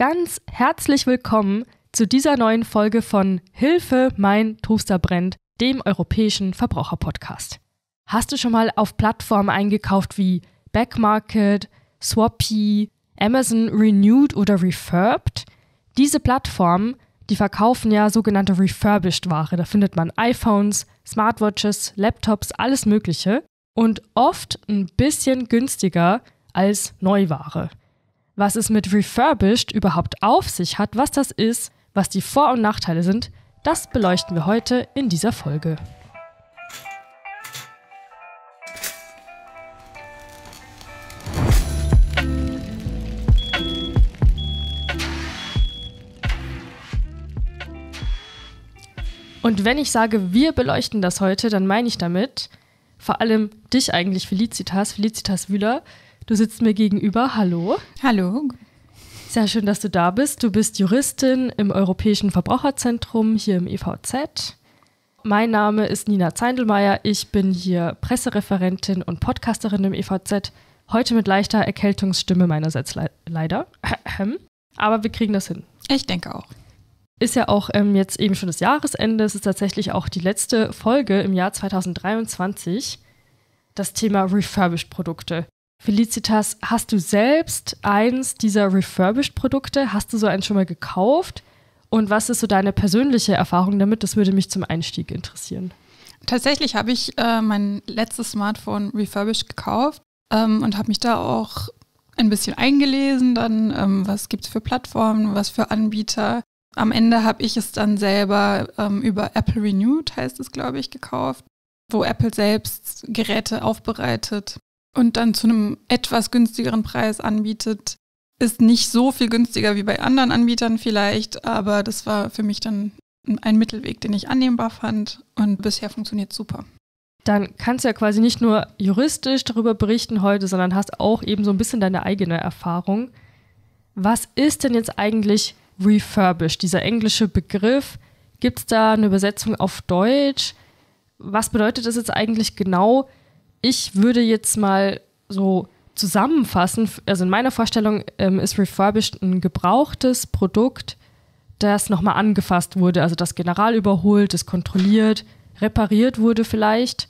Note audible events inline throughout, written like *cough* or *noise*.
ganz herzlich willkommen zu dieser neuen Folge von Hilfe, mein Toaster brennt, dem europäischen Verbraucherpodcast. Hast du schon mal auf Plattformen eingekauft wie Backmarket, Swappy, Amazon Renewed oder Refurbed? Diese Plattformen, die verkaufen ja sogenannte refurbished Ware. Da findet man iPhones, Smartwatches, Laptops, alles Mögliche und oft ein bisschen günstiger als Neuware. Was es mit refurbished überhaupt auf sich hat, was das ist, was die Vor- und Nachteile sind, das beleuchten wir heute in dieser Folge. Und wenn ich sage, wir beleuchten das heute, dann meine ich damit vor allem dich eigentlich, Felicitas, Felicitas Wühler. Du sitzt mir gegenüber. Hallo. Hallo. Sehr schön, dass du da bist. Du bist Juristin im Europäischen Verbraucherzentrum hier im EVZ. Mein Name ist Nina Zeindelmeier. Ich bin hier Pressereferentin und Podcasterin im EVZ. Heute mit leichter Erkältungsstimme meinerseits le leider. *clears throat* Aber wir kriegen das hin. Ich denke auch ist ja auch ähm, jetzt eben schon das Jahresende. Es ist tatsächlich auch die letzte Folge im Jahr 2023. Das Thema Refurbished-Produkte. Felicitas, hast du selbst eins dieser Refurbished-Produkte? Hast du so eins schon mal gekauft? Und was ist so deine persönliche Erfahrung damit? Das würde mich zum Einstieg interessieren. Tatsächlich habe ich äh, mein letztes Smartphone refurbished gekauft ähm, und habe mich da auch ein bisschen eingelesen, dann ähm, was gibt es für Plattformen, was für Anbieter. Am Ende habe ich es dann selber ähm, über Apple Renewed, heißt es, glaube ich, gekauft, wo Apple selbst Geräte aufbereitet und dann zu einem etwas günstigeren Preis anbietet. Ist nicht so viel günstiger wie bei anderen Anbietern vielleicht, aber das war für mich dann ein Mittelweg, den ich annehmbar fand und bisher funktioniert super. Dann kannst du ja quasi nicht nur juristisch darüber berichten heute, sondern hast auch eben so ein bisschen deine eigene Erfahrung. Was ist denn jetzt eigentlich refurbished, dieser englische Begriff. Gibt es da eine Übersetzung auf Deutsch? Was bedeutet das jetzt eigentlich genau? Ich würde jetzt mal so zusammenfassen, also in meiner Vorstellung ähm, ist refurbished ein gebrauchtes Produkt, das nochmal angefasst wurde, also das General überholt, das kontrolliert, repariert wurde vielleicht.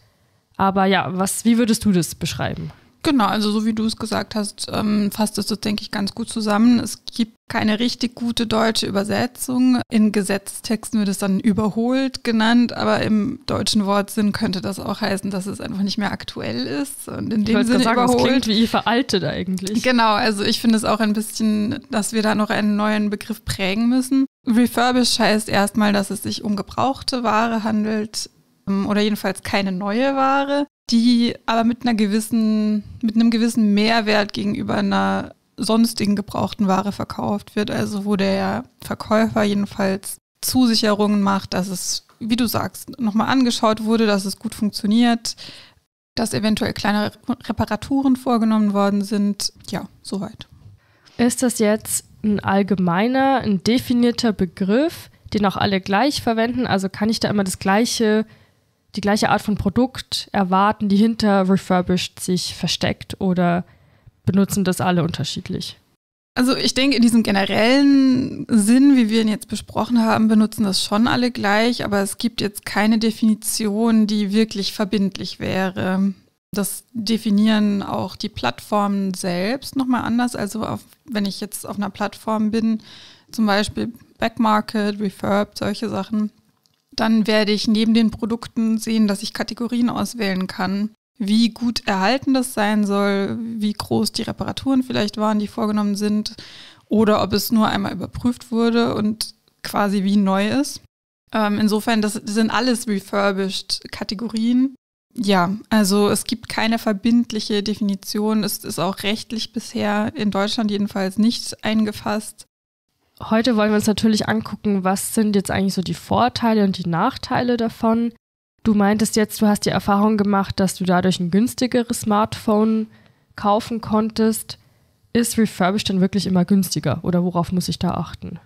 Aber ja, was, wie würdest du das beschreiben? Genau, also so wie du es gesagt hast, ähm, fasst es das, denke ich, ganz gut zusammen. Es gibt keine richtig gute deutsche Übersetzung. In Gesetztexten wird es dann überholt genannt, aber im deutschen Wortsinn könnte das auch heißen, dass es einfach nicht mehr aktuell ist. Und in dem Sinne sagen, überholt. Das klingt wie veraltet eigentlich. Genau, also ich finde es auch ein bisschen, dass wir da noch einen neuen Begriff prägen müssen. Refurbished heißt erstmal, dass es sich um gebrauchte Ware handelt ähm, oder jedenfalls keine neue Ware die aber mit einer gewissen, mit einem gewissen Mehrwert gegenüber einer sonstigen gebrauchten Ware verkauft wird. Also wo der Verkäufer jedenfalls Zusicherungen macht, dass es, wie du sagst, nochmal angeschaut wurde, dass es gut funktioniert, dass eventuell kleine Reparaturen vorgenommen worden sind. Ja, soweit. Ist das jetzt ein allgemeiner, ein definierter Begriff, den auch alle gleich verwenden? Also kann ich da immer das gleiche die gleiche Art von Produkt erwarten, die hinter Refurbished sich versteckt oder benutzen das alle unterschiedlich? Also ich denke, in diesem generellen Sinn, wie wir ihn jetzt besprochen haben, benutzen das schon alle gleich, aber es gibt jetzt keine Definition, die wirklich verbindlich wäre. Das definieren auch die Plattformen selbst nochmal anders. Also auf, wenn ich jetzt auf einer Plattform bin, zum Beispiel Backmarket, Refurb, solche Sachen, dann werde ich neben den Produkten sehen, dass ich Kategorien auswählen kann, wie gut erhalten das sein soll, wie groß die Reparaturen vielleicht waren, die vorgenommen sind, oder ob es nur einmal überprüft wurde und quasi wie neu ist. Ähm, insofern, das sind alles refurbished Kategorien. Ja, also es gibt keine verbindliche Definition. Es ist auch rechtlich bisher in Deutschland jedenfalls nicht eingefasst heute wollen wir uns natürlich angucken, was sind jetzt eigentlich so die Vorteile und die Nachteile davon. Du meintest jetzt, du hast die Erfahrung gemacht, dass du dadurch ein günstigeres Smartphone kaufen konntest. Ist Refurbished denn wirklich immer günstiger oder worauf muss ich da achten?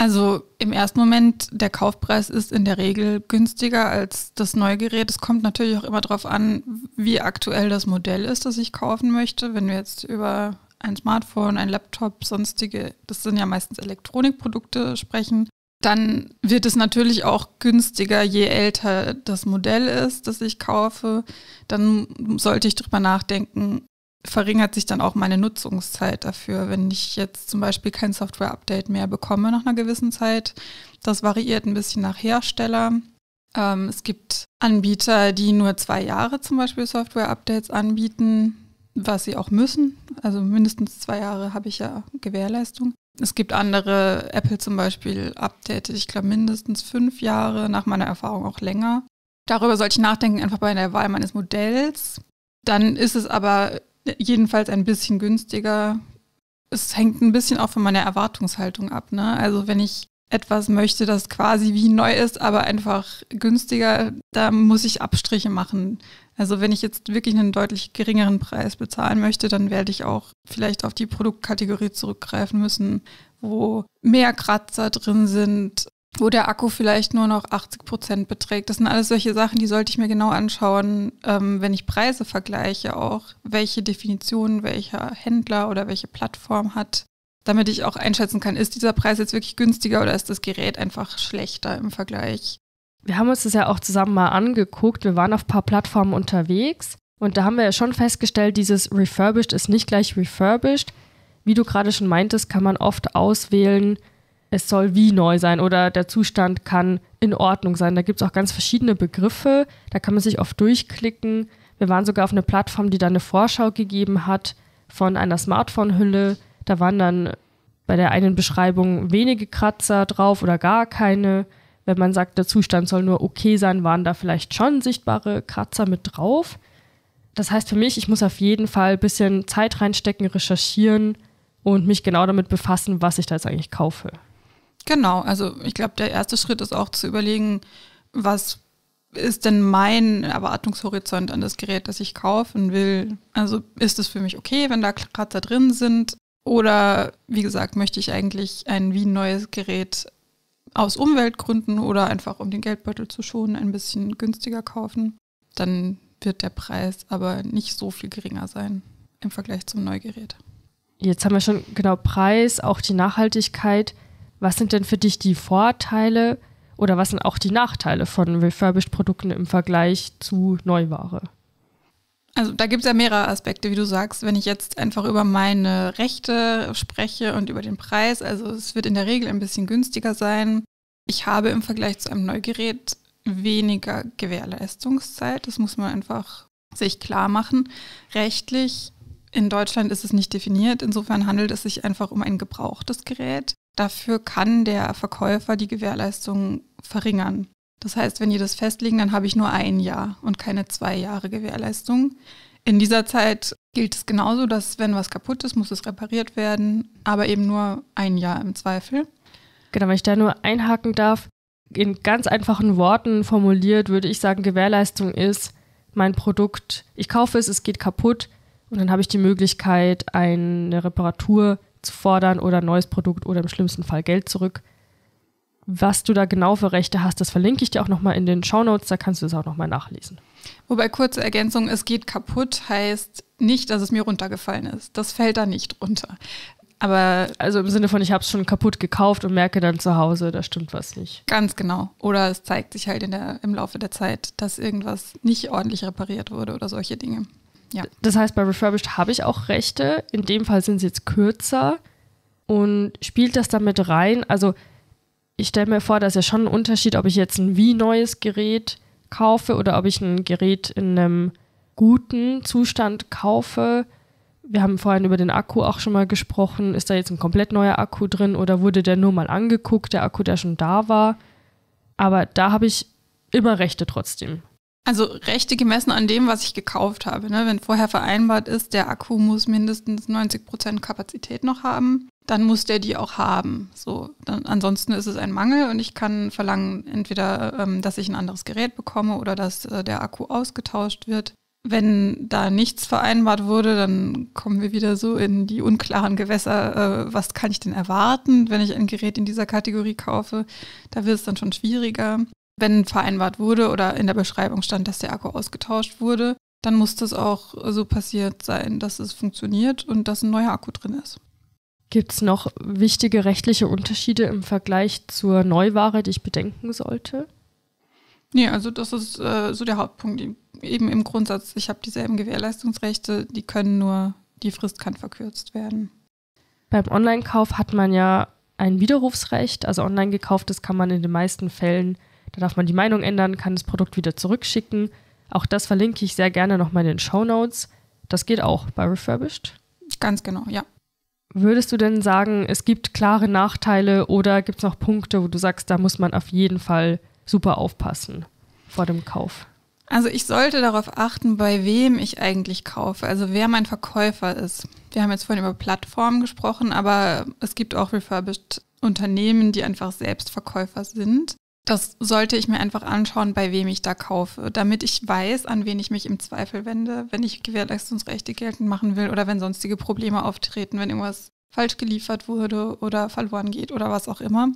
Also im ersten Moment, der Kaufpreis ist in der Regel günstiger als das neue Gerät. Es kommt natürlich auch immer darauf an, wie aktuell das Modell ist, das ich kaufen möchte. Wenn wir jetzt über ein Smartphone, ein Laptop, sonstige, das sind ja meistens Elektronikprodukte, sprechen, dann wird es natürlich auch günstiger, je älter das Modell ist, das ich kaufe. Dann sollte ich drüber nachdenken, verringert sich dann auch meine Nutzungszeit dafür, wenn ich jetzt zum Beispiel kein Software-Update mehr bekomme nach einer gewissen Zeit. Das variiert ein bisschen nach Hersteller. Ähm, es gibt Anbieter, die nur zwei Jahre zum Beispiel Software-Updates anbieten, was sie auch müssen. Also mindestens zwei Jahre habe ich ja Gewährleistung. Es gibt andere, Apple zum Beispiel updatet, ich glaube mindestens fünf Jahre, nach meiner Erfahrung auch länger. Darüber sollte ich nachdenken, einfach bei der Wahl meines Modells. Dann ist es aber jedenfalls ein bisschen günstiger. Es hängt ein bisschen auch von meiner Erwartungshaltung ab. Ne? Also wenn ich etwas möchte, das quasi wie neu ist, aber einfach günstiger, da muss ich Abstriche machen. Also wenn ich jetzt wirklich einen deutlich geringeren Preis bezahlen möchte, dann werde ich auch vielleicht auf die Produktkategorie zurückgreifen müssen, wo mehr Kratzer drin sind, wo der Akku vielleicht nur noch 80 Prozent beträgt. Das sind alles solche Sachen, die sollte ich mir genau anschauen, ähm, wenn ich Preise vergleiche, auch welche Definition welcher Händler oder welche Plattform hat damit ich auch einschätzen kann, ist dieser Preis jetzt wirklich günstiger oder ist das Gerät einfach schlechter im Vergleich. Wir haben uns das ja auch zusammen mal angeguckt. Wir waren auf ein paar Plattformen unterwegs und da haben wir ja schon festgestellt, dieses refurbished ist nicht gleich refurbished. Wie du gerade schon meintest, kann man oft auswählen, es soll wie neu sein oder der Zustand kann in Ordnung sein. Da gibt es auch ganz verschiedene Begriffe. Da kann man sich oft durchklicken. Wir waren sogar auf eine Plattform, die da eine Vorschau gegeben hat von einer Smartphone-Hülle, da waren dann bei der einen Beschreibung wenige Kratzer drauf oder gar keine. Wenn man sagt, der Zustand soll nur okay sein, waren da vielleicht schon sichtbare Kratzer mit drauf. Das heißt für mich, ich muss auf jeden Fall ein bisschen Zeit reinstecken, recherchieren und mich genau damit befassen, was ich da jetzt eigentlich kaufe. Genau, also ich glaube, der erste Schritt ist auch zu überlegen, was ist denn mein Erwartungshorizont an das Gerät, das ich kaufen will? Also ist es für mich okay, wenn da Kratzer drin sind? Oder wie gesagt, möchte ich eigentlich ein wie neues Gerät aus Umweltgründen oder einfach um den Geldbeutel zu schonen, ein bisschen günstiger kaufen. Dann wird der Preis aber nicht so viel geringer sein im Vergleich zum Neugerät. Jetzt haben wir schon genau Preis, auch die Nachhaltigkeit. Was sind denn für dich die Vorteile oder was sind auch die Nachteile von Refurbished-Produkten im Vergleich zu Neuware? Also da gibt es ja mehrere Aspekte, wie du sagst. Wenn ich jetzt einfach über meine Rechte spreche und über den Preis, also es wird in der Regel ein bisschen günstiger sein. Ich habe im Vergleich zu einem Neugerät weniger Gewährleistungszeit. Das muss man einfach sich klar machen. Rechtlich in Deutschland ist es nicht definiert. Insofern handelt es sich einfach um ein gebrauchtes Gerät. Dafür kann der Verkäufer die Gewährleistung verringern. Das heißt, wenn die das festlegen, dann habe ich nur ein Jahr und keine zwei Jahre Gewährleistung. In dieser Zeit gilt es genauso, dass wenn was kaputt ist, muss es repariert werden, aber eben nur ein Jahr im Zweifel. Genau, wenn ich da nur einhaken darf, in ganz einfachen Worten formuliert würde ich sagen, Gewährleistung ist mein Produkt, ich kaufe es, es geht kaputt und dann habe ich die Möglichkeit, eine Reparatur zu fordern oder ein neues Produkt oder im schlimmsten Fall Geld zurück was du da genau für Rechte hast, das verlinke ich dir auch nochmal in den Shownotes, da kannst du es auch nochmal nachlesen. Wobei kurze Ergänzung, es geht kaputt heißt nicht, dass es mir runtergefallen ist. Das fällt da nicht runter. Aber also im Sinne von, ich habe es schon kaputt gekauft und merke dann zu Hause, da stimmt was nicht. Ganz genau. Oder es zeigt sich halt in der, im Laufe der Zeit, dass irgendwas nicht ordentlich repariert wurde oder solche Dinge. Ja. Das heißt, bei Refurbished habe ich auch Rechte. In dem Fall sind sie jetzt kürzer. Und spielt das damit rein? Also ich stelle mir vor, dass ja schon ein Unterschied, ob ich jetzt ein wie neues Gerät kaufe oder ob ich ein Gerät in einem guten Zustand kaufe. Wir haben vorhin über den Akku auch schon mal gesprochen. Ist da jetzt ein komplett neuer Akku drin oder wurde der nur mal angeguckt, der Akku, der schon da war? Aber da habe ich immer Rechte trotzdem. Also Rechte gemessen an dem, was ich gekauft habe. Ne? Wenn vorher vereinbart ist, der Akku muss mindestens 90 Prozent Kapazität noch haben, dann muss der die auch haben. So, dann, ansonsten ist es ein Mangel und ich kann verlangen, entweder, ähm, dass ich ein anderes Gerät bekomme oder dass äh, der Akku ausgetauscht wird. Wenn da nichts vereinbart wurde, dann kommen wir wieder so in die unklaren Gewässer. Äh, was kann ich denn erwarten, wenn ich ein Gerät in dieser Kategorie kaufe? Da wird es dann schon schwieriger. Wenn vereinbart wurde oder in der Beschreibung stand, dass der Akku ausgetauscht wurde, dann muss das auch so passiert sein, dass es funktioniert und dass ein neuer Akku drin ist. Gibt es noch wichtige rechtliche Unterschiede im Vergleich zur Neuware, die ich bedenken sollte? Nee, also das ist äh, so der Hauptpunkt. Eben im Grundsatz, ich habe dieselben Gewährleistungsrechte, die können nur, die Frist kann verkürzt werden. Beim Online-Kauf hat man ja ein Widerrufsrecht, also online gekauftes kann man in den meisten Fällen, da darf man die Meinung ändern, kann das Produkt wieder zurückschicken. Auch das verlinke ich sehr gerne nochmal in den Show Notes. Das geht auch bei Refurbished. Ganz genau, ja. Würdest du denn sagen, es gibt klare Nachteile oder gibt es noch Punkte, wo du sagst, da muss man auf jeden Fall super aufpassen vor dem Kauf? Also ich sollte darauf achten, bei wem ich eigentlich kaufe, also wer mein Verkäufer ist. Wir haben jetzt vorhin über Plattformen gesprochen, aber es gibt auch refurbished Unternehmen, die einfach selbst Verkäufer sind. Das sollte ich mir einfach anschauen, bei wem ich da kaufe, damit ich weiß, an wen ich mich im Zweifel wende, wenn ich Gewährleistungsrechte geltend machen will oder wenn sonstige Probleme auftreten, wenn irgendwas falsch geliefert wurde oder verloren geht oder was auch immer.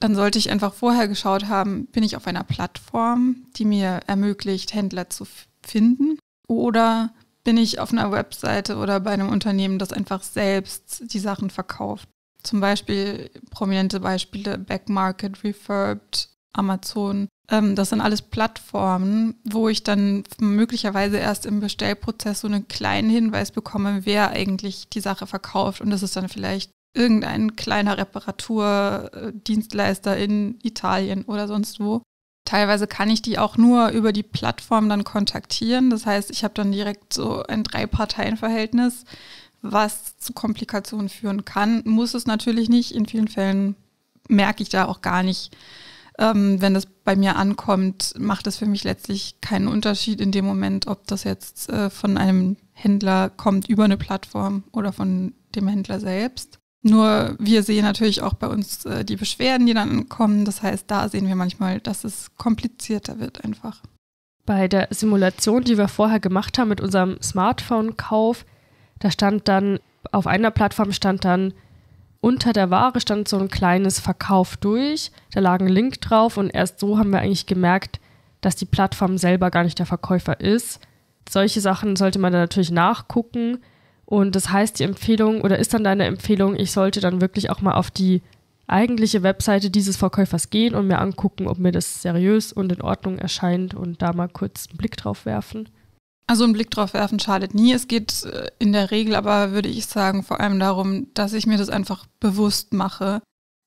Dann sollte ich einfach vorher geschaut haben, bin ich auf einer Plattform, die mir ermöglicht, Händler zu finden oder bin ich auf einer Webseite oder bei einem Unternehmen, das einfach selbst die Sachen verkauft. Zum Beispiel prominente Beispiele Backmarket, Refurbed, Amazon. Ähm, das sind alles Plattformen, wo ich dann möglicherweise erst im Bestellprozess so einen kleinen Hinweis bekomme, wer eigentlich die Sache verkauft. Und das ist dann vielleicht irgendein kleiner Reparaturdienstleister in Italien oder sonst wo. Teilweise kann ich die auch nur über die Plattform dann kontaktieren. Das heißt, ich habe dann direkt so ein Drei-Parteien-Verhältnis, was zu Komplikationen führen kann. Muss es natürlich nicht. In vielen Fällen merke ich da auch gar nicht, ähm, wenn das bei mir ankommt, macht es für mich letztlich keinen Unterschied in dem Moment, ob das jetzt äh, von einem Händler kommt über eine Plattform oder von dem Händler selbst. Nur wir sehen natürlich auch bei uns äh, die Beschwerden, die dann kommen. Das heißt, da sehen wir manchmal, dass es komplizierter wird einfach. Bei der Simulation, die wir vorher gemacht haben mit unserem Smartphone-Kauf, da stand dann, auf einer Plattform stand dann unter der Ware stand so ein kleines Verkauf durch. Da lag ein Link drauf und erst so haben wir eigentlich gemerkt, dass die Plattform selber gar nicht der Verkäufer ist. Solche Sachen sollte man dann natürlich nachgucken. Und das heißt, die Empfehlung oder ist dann deine Empfehlung, ich sollte dann wirklich auch mal auf die eigentliche Webseite dieses Verkäufers gehen und mir angucken, ob mir das seriös und in Ordnung erscheint und da mal kurz einen Blick drauf werfen. Also einen Blick drauf werfen schadet nie. Es geht äh, in der Regel aber, würde ich sagen, vor allem darum, dass ich mir das einfach bewusst mache.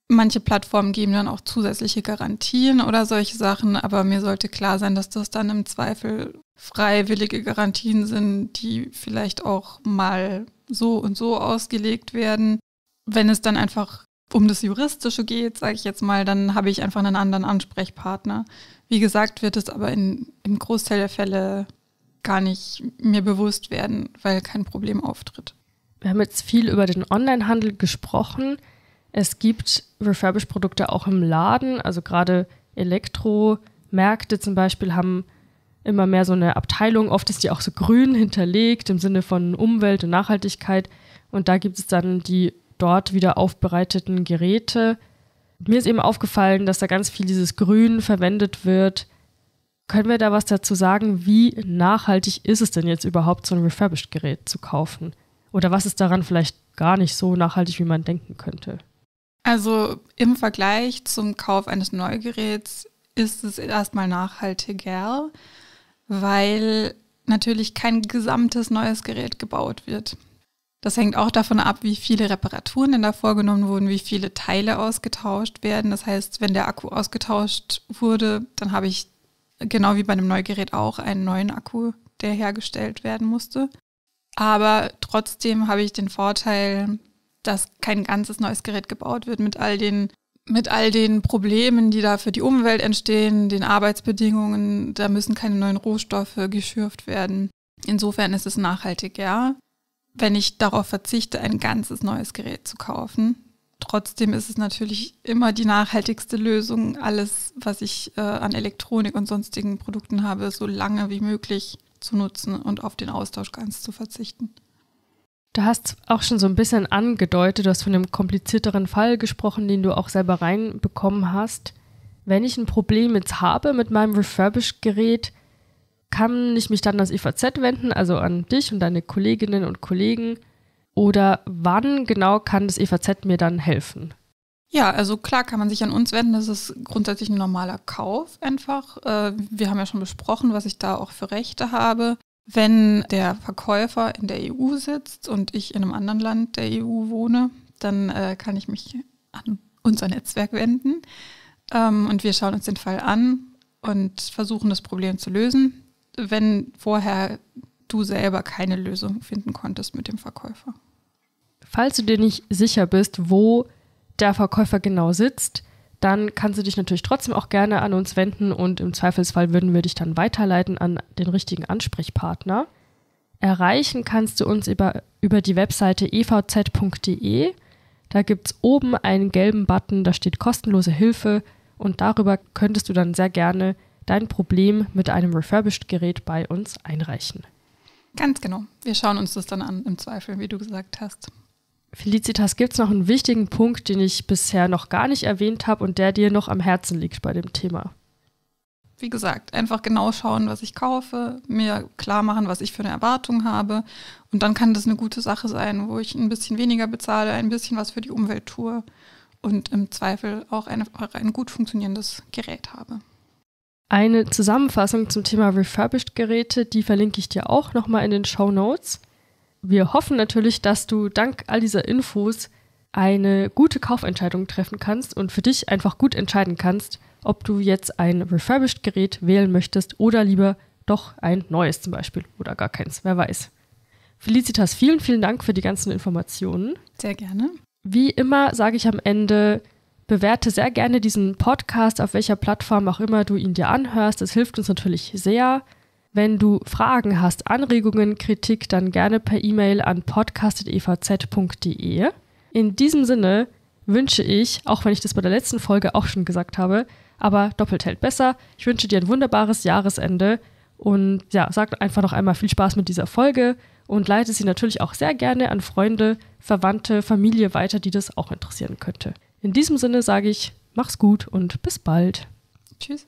Manche Plattformen geben dann auch zusätzliche Garantien oder solche Sachen, aber mir sollte klar sein, dass das dann im Zweifel freiwillige Garantien sind, die vielleicht auch mal so und so ausgelegt werden. Wenn es dann einfach um das Juristische geht, sage ich jetzt mal, dann habe ich einfach einen anderen Ansprechpartner. Wie gesagt, wird es aber in, im Großteil der Fälle gar nicht mir bewusst werden, weil kein Problem auftritt. Wir haben jetzt viel über den Onlinehandel gesprochen. Es gibt Refurbished-Produkte auch im Laden, also gerade Elektromärkte zum Beispiel haben immer mehr so eine Abteilung. Oft ist die auch so grün hinterlegt im Sinne von Umwelt und Nachhaltigkeit. Und da gibt es dann die dort wieder aufbereiteten Geräte. Mir ist eben aufgefallen, dass da ganz viel dieses Grün verwendet wird können wir da was dazu sagen? Wie nachhaltig ist es denn jetzt überhaupt, so ein Refurbished-Gerät zu kaufen? Oder was ist daran vielleicht gar nicht so nachhaltig, wie man denken könnte? Also im Vergleich zum Kauf eines Neugeräts ist es erstmal nachhaltiger, weil natürlich kein gesamtes neues Gerät gebaut wird. Das hängt auch davon ab, wie viele Reparaturen denn da vorgenommen wurden, wie viele Teile ausgetauscht werden. Das heißt, wenn der Akku ausgetauscht wurde, dann habe ich genau wie bei einem Neugerät auch einen neuen Akku, der hergestellt werden musste. Aber trotzdem habe ich den Vorteil, dass kein ganzes neues Gerät gebaut wird mit all den mit all den Problemen, die da für die Umwelt entstehen, den Arbeitsbedingungen, da müssen keine neuen Rohstoffe geschürft werden. Insofern ist es nachhaltig, ja. Wenn ich darauf verzichte, ein ganzes neues Gerät zu kaufen, Trotzdem ist es natürlich immer die nachhaltigste Lösung, alles, was ich äh, an Elektronik und sonstigen Produkten habe, so lange wie möglich zu nutzen und auf den Austausch ganz zu verzichten. Du hast auch schon so ein bisschen angedeutet, du hast von einem komplizierteren Fall gesprochen, den du auch selber reinbekommen hast. Wenn ich ein Problem jetzt habe mit meinem Refurbished-Gerät, kann ich mich dann ans EVZ wenden, also an dich und deine Kolleginnen und Kollegen? Oder wann genau kann das EVZ mir dann helfen? Ja, also klar kann man sich an uns wenden. Das ist grundsätzlich ein normaler Kauf einfach. Äh, wir haben ja schon besprochen, was ich da auch für Rechte habe. Wenn der Verkäufer in der EU sitzt und ich in einem anderen Land der EU wohne, dann äh, kann ich mich an unser Netzwerk wenden. Ähm, und wir schauen uns den Fall an und versuchen das Problem zu lösen, wenn vorher du selber keine Lösung finden konntest mit dem Verkäufer. Falls du dir nicht sicher bist, wo der Verkäufer genau sitzt, dann kannst du dich natürlich trotzdem auch gerne an uns wenden und im Zweifelsfall würden wir dich dann weiterleiten an den richtigen Ansprechpartner. Erreichen kannst du uns über, über die Webseite evz.de. Da gibt es oben einen gelben Button, da steht kostenlose Hilfe und darüber könntest du dann sehr gerne dein Problem mit einem Refurbished-Gerät bei uns einreichen. Ganz genau. Wir schauen uns das dann an, im Zweifel, wie du gesagt hast. Felicitas, gibt es noch einen wichtigen Punkt, den ich bisher noch gar nicht erwähnt habe und der dir noch am Herzen liegt bei dem Thema? Wie gesagt, einfach genau schauen, was ich kaufe, mir klar machen, was ich für eine Erwartung habe. Und dann kann das eine gute Sache sein, wo ich ein bisschen weniger bezahle, ein bisschen was für die Umwelt tue und im Zweifel auch eine, ein gut funktionierendes Gerät habe. Eine Zusammenfassung zum Thema Refurbished Geräte, die verlinke ich dir auch nochmal in den Show Notes. Wir hoffen natürlich, dass du dank all dieser Infos eine gute Kaufentscheidung treffen kannst und für dich einfach gut entscheiden kannst, ob du jetzt ein refurbished Gerät wählen möchtest oder lieber doch ein neues zum Beispiel oder gar keins, wer weiß. Felicitas, vielen, vielen Dank für die ganzen Informationen. Sehr gerne. Wie immer sage ich am Ende, bewerte sehr gerne diesen Podcast, auf welcher Plattform auch immer du ihn dir anhörst. Das hilft uns natürlich sehr. Wenn du Fragen hast, Anregungen, Kritik, dann gerne per E-Mail an podcast.evz.de. In diesem Sinne wünsche ich, auch wenn ich das bei der letzten Folge auch schon gesagt habe, aber doppelt hält besser. Ich wünsche dir ein wunderbares Jahresende und ja, sag einfach noch einmal viel Spaß mit dieser Folge und leite sie natürlich auch sehr gerne an Freunde, Verwandte, Familie weiter, die das auch interessieren könnte. In diesem Sinne sage ich, mach's gut und bis bald. Tschüss.